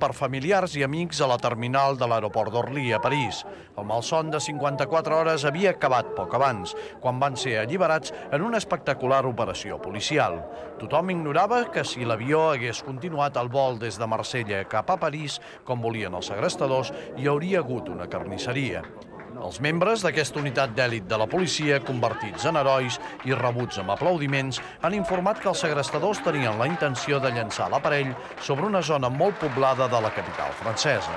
per familiars i amics a la terminal de l'aeroport d'Orly, a París. El malson de 54 hores havia acabat poc abans, quan van ser alliberats en una espectacular operació policial. Tothom ignorava que si l'avió hagués continuat el vol des de Marsella cap a París, com volien els segrestadors, hi hauria hagut una carnisseria. Els membres d'aquesta unitat d'èlit de la policia, convertits en herois i rebuts amb aplaudiments, han informat que els segrestadors tenien la intenció de llançar l'aparell sobre una zona molt poblada de la capital francesa.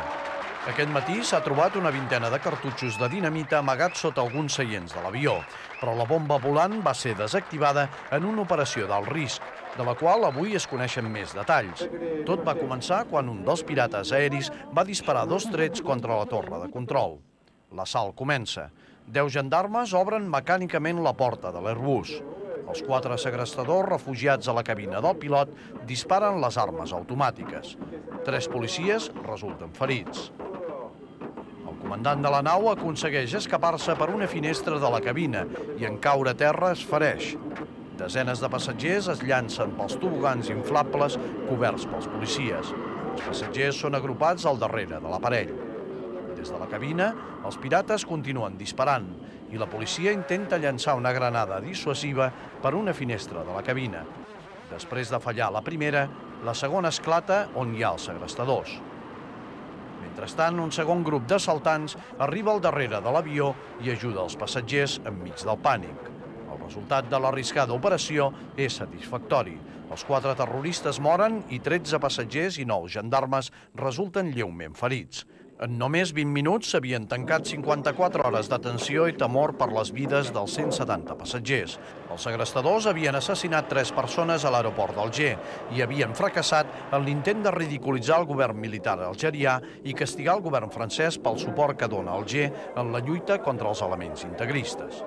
Aquest matí s'ha trobat una vintena de cartutxos de dinamita amagats sota alguns seients de l'avió, però la bomba volant va ser desactivada en una operació d'alt risc, de la qual avui es coneixen més detalls. Tot va començar quan un dels pirates aeris va disparar dos trets contra la torre de control. L'assalt comença. Deu gendarmes obren mecànicament la porta de l'Airbus. Els quatre segrestadors, refugiats a la cabina del pilot, disparen les armes automàtiques. Tres policies resulten ferits. El comandant de la nau aconsegueix escapar-se per una finestra de la cabina i en caure a terra es fereix. Desenes de passatgers es llancen pels tobogans inflables coberts pels policies. Els passatgers són agrupats al darrere de l'aparell. Des de la cabina, els pirates continuen disparant i la policia intenta llançar una granada dissuasiva per una finestra de la cabina. Després de fallar la primera, la segona esclata on hi ha els segrestadors. Mentrestant, un segon grup d'assaltants arriba al darrere de l'avió i ajuda els passatgers enmig del pànic. El resultat de l'arriscada operació és satisfactori. Els quatre terroristes moren i 13 passatgers i 9 gendarmes resulten lleument ferits. En només 20 minuts s'havien tancat 54 hores d'atenció i temor per les vides dels 170 passatgers. Els segrestadors havien assassinat tres persones a l'aeroport d'Alger i havien fracassat en l'intent de ridiculitzar el govern militar algerià i castigar el govern francès pel suport que dona Alger en la lluita contra els elements integristes.